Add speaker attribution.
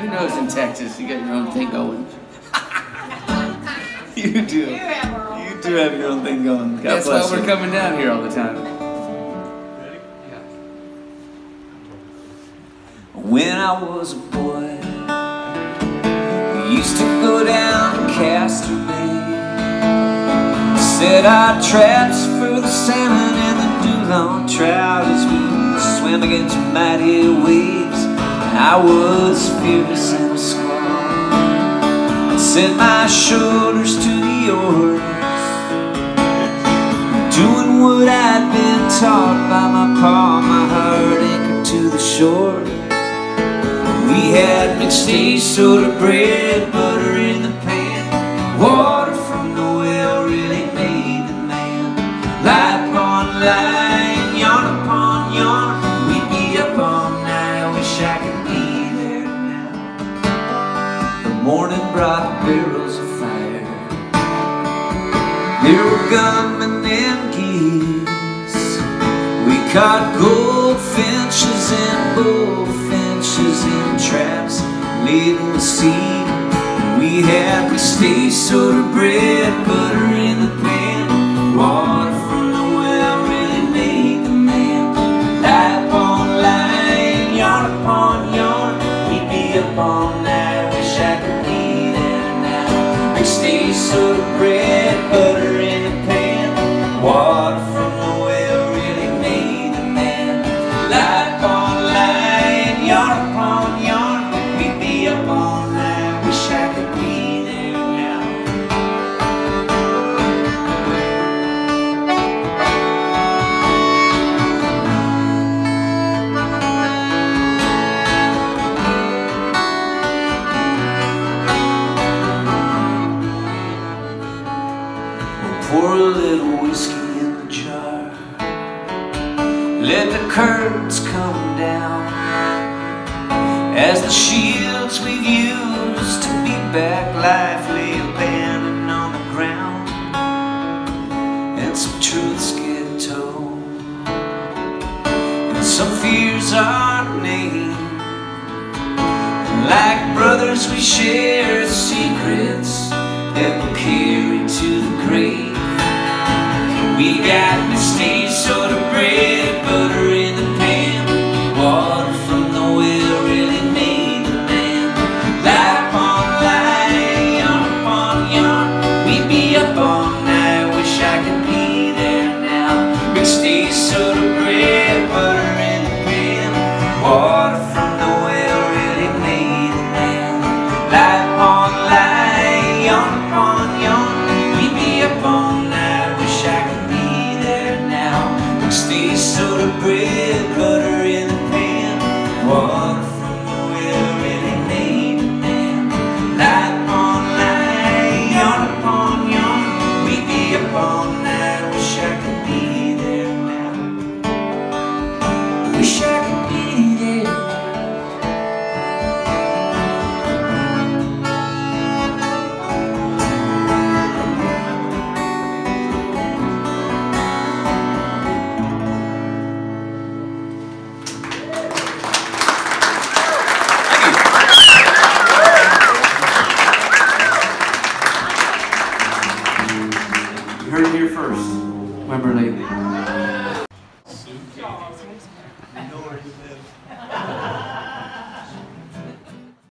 Speaker 1: Who knows in Texas? You got your own thing going.
Speaker 2: you do. You do have your own thing going. God
Speaker 1: That's why we're
Speaker 2: you.
Speaker 1: coming down here all the time.
Speaker 2: When I was a boy, we used to go down to Castor Bay. Set our traps for the salmon and the dollaghan trout as we swam against mighty waves. I was fearless and a. I set my shoulders to the oars, doing what I'd been taught by my pa, my heart anchored to the shore. We had mixed days, soda bread, butter in the pan. Water from the well really made the man. Lie on line, morning brought barrels of fire. Were gunmen and geese. We caught goldfinches and bullfinches in traps laden with seed. We had mistakes, soda bread, butter in the pan. Water from the well really made the man. Yarn upon yarn. We'd be up all night, Mixed days, soda bread, butter Let the curtains come down as the shields we've used to beat back life lay abandoned on the ground, and some truths get told, and some fears are named. And like brothers, we share secrets that we'll carry to the grave. We got Stay so Suitcase. You know where you live.